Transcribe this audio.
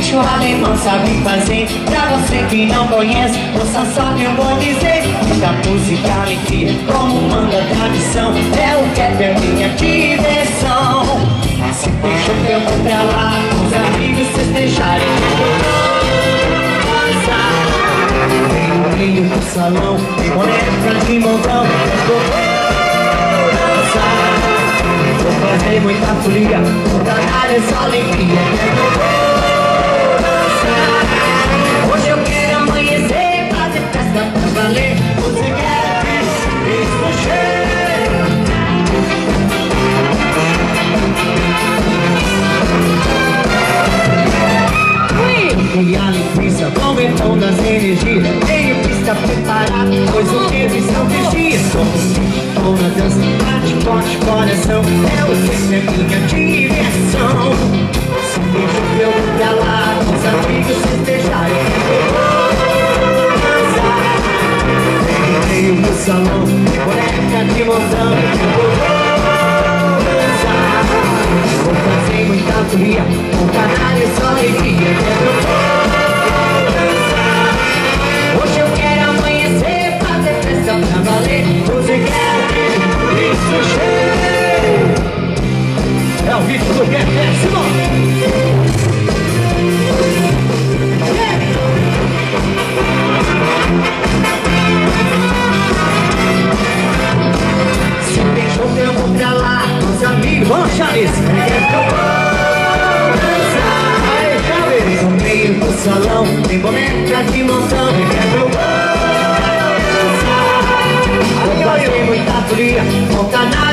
bicho alemão sabe fazer. Pra você que não conhece, ouça só que eu vou dizer. Da música alegria, como manda a tradição. É o que é minha diversão. Se que eu vou pra lá, os amigos festejarem. Vem no meio do salão, boneca de montão Muita folia, vou dançar essa alegria Eu vou dançar Hoje eu quero amanhecer, fazer festa pra valer. Você quer isso cheio E a linguiça vão então das energias. Tenho pista preparada, pois o tempo estão dias Estou na dança, bate forte coração. É o que é minha diversão Se deixa eu vou pra lá, os amigos festejarem dançar No meio do salão, boneca de montão Eu vou dançar. Vou fazer muita folia, vou cantar É o ritmo do Quer Simão Se deixou que eu vou pra lá, os amigos Vamos! Eu dançar Aí, Charles! No meio do salão, tem boneca de montão Eu vou dançar Vou fazer muita fria, cantar